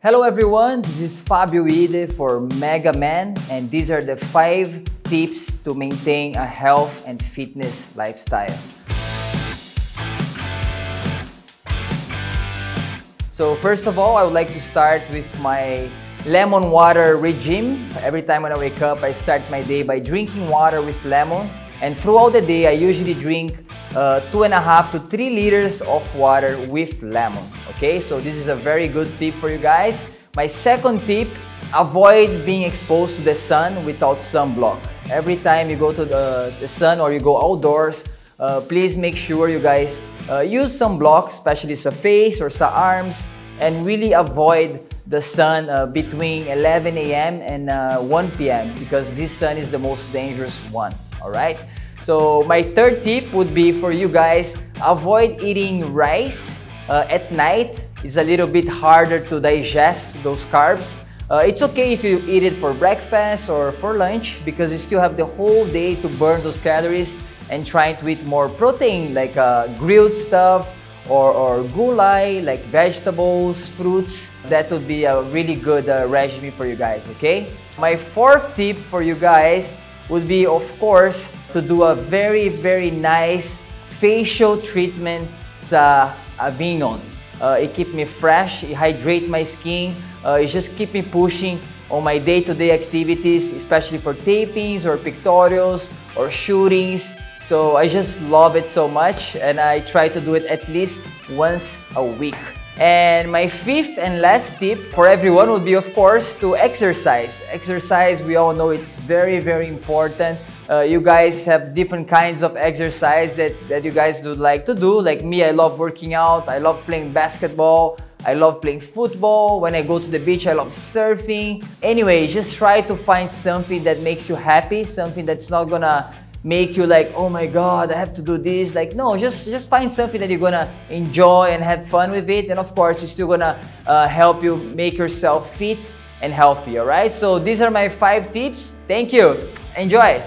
Hello everyone, this is Fabio Ide for Mega Man and these are the 5 tips to maintain a health and fitness lifestyle. So first of all, I would like to start with my lemon water regime. Every time when I wake up, I start my day by drinking water with lemon and throughout the day, I usually drink uh, two and a half to three liters of water with lemon. Okay, so this is a very good tip for you guys. My second tip, avoid being exposed to the sun without sunblock. Every time you go to the, the sun or you go outdoors, uh, please make sure you guys uh, use sunblock, especially sa face or sa arms, and really avoid the sun uh, between 11 a.m. and uh, 1 p.m. because this sun is the most dangerous one all right? So my third tip would be for you guys, avoid eating rice uh, at night. It's a little bit harder to digest those carbs. Uh, it's okay if you eat it for breakfast or for lunch because you still have the whole day to burn those calories and trying to eat more protein like uh, grilled stuff or, or gulai like vegetables, fruits. That would be a really good uh, for you guys, okay? My fourth tip for you guys would be, of course, to do a very, very nice facial treatment sa Avignon. Uh, it keep me fresh, it hydrate my skin, uh, it just keep me pushing on my day-to-day -day activities, especially for tapings or pictorials or shootings. So I just love it so much and I try to do it at least once a week. And my fifth and last tip for everyone would be, of course, to exercise. Exercise, we all know it's very, very important. Uh, you guys have different kinds of exercise that, that you guys would like to do. Like me, I love working out. I love playing basketball. I love playing football. When I go to the beach, I love surfing. Anyway, just try to find something that makes you happy, something that's not gonna make you like, oh my god, I have to do this. Like, no, just just find something that you're gonna enjoy and have fun with it. And of course, you're still gonna uh, help you make yourself fit and healthy. All right. So these are my five tips. Thank you. Enjoy.